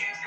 Yeah.